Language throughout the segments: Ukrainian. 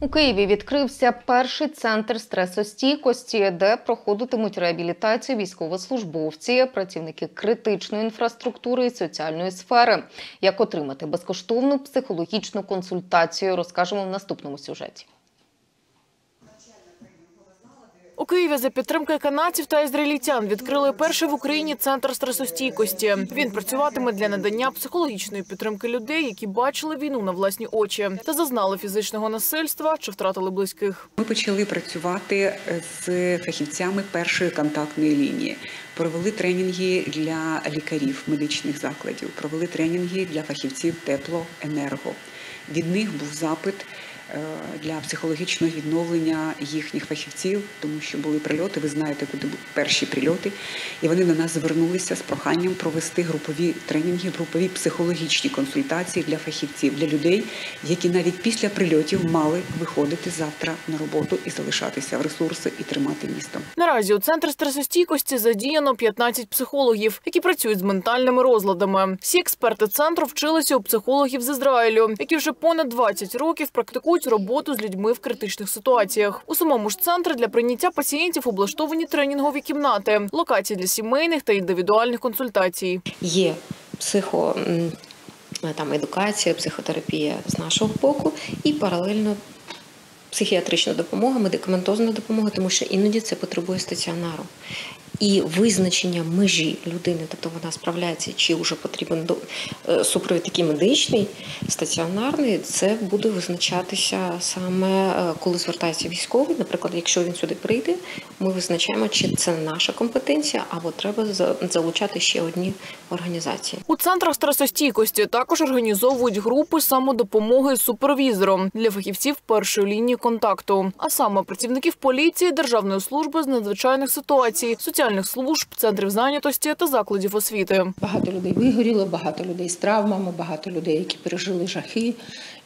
У Києві відкрився перший центр стресостійкості, де проходитимуть реабілітацію військовослужбовці, працівники критичної інфраструктури і соціальної сфери. Як отримати безкоштовну психологічну консультацію, розкажемо в наступному сюжеті. У Києві за підтримки канадців та ізраїльтян відкрили перший в Україні центр стресостійкості. Він працюватиме для надання психологічної підтримки людей, які бачили війну на власні очі та зазнали фізичного насильства чи втратили близьких. Ми почали працювати з фахівцями першої контактної лінії. Провели тренінги для лікарів медичних закладів, провели тренінги для фахівців теплоенерго. Від них був запит для психологічного відновлення їхніх фахівців, тому що були прильоти. Ви знаєте, куди були перші прильоти, і вони до нас звернулися з проханням провести групові тренінги, групові психологічні консультації для фахівців, для людей, які навіть після прильотів мали виходити завтра на роботу і залишатися в ресурси і тримати місто. Наразі у центрі стресостійкості задіяно 15 психологів, які працюють з ментальними розладами. Всі експерти центру вчилися у психологів з Ізраїлю, які вже понад 20 років практикують роботу з людьми в критичних ситуаціях. У самому ж центрі для прийняття пацієнтів облаштовані тренінгові кімнати, локації для сімейних та індивідуальних консультацій. є психо там едукація, психотерапія з нашого боку, і паралельно психіатрична допомога, медикаментозна допомога, тому що іноді це потребує стаціонару. І визначення межі людини, тобто вона справляється, чи вже потрібен е, супровід такий медичний, стаціонарний, це буде визначатися саме е, коли звертається військовий. Наприклад, якщо він сюди прийде, ми визначаємо, чи це наша компетенція, або треба залучати ще одні організації. У центрах стресостійкості також організовують групи самодопомоги з супервізором для фахівців першої лінії контакту, а саме працівників поліції, державної служби з надзвичайних ситуацій, соціальних служб, центрів зайнятості та закладів освіти. Багато людей вигоріло, багато людей з травмами, багато людей, які пережили жахи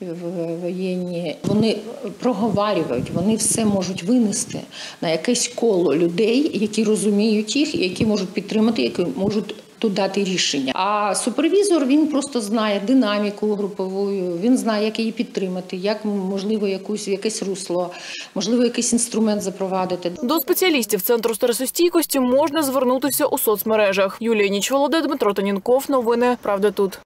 в- воєнні. Вони проговарюють, вони все можуть винести на якесь коло людей, які розуміють їх, які можуть підтримати, які можуть. Тут дати рішення. А супервізор він просто знає динаміку групову, він знає, як її підтримати, як можливо якусь якесь русло, можливо, якийсь інструмент запровадити. До спеціалістів центру стресостійкості можна звернутися у соцмережах. Юлія Нічволоде, Дмитро Танінков. Новини Правда тут.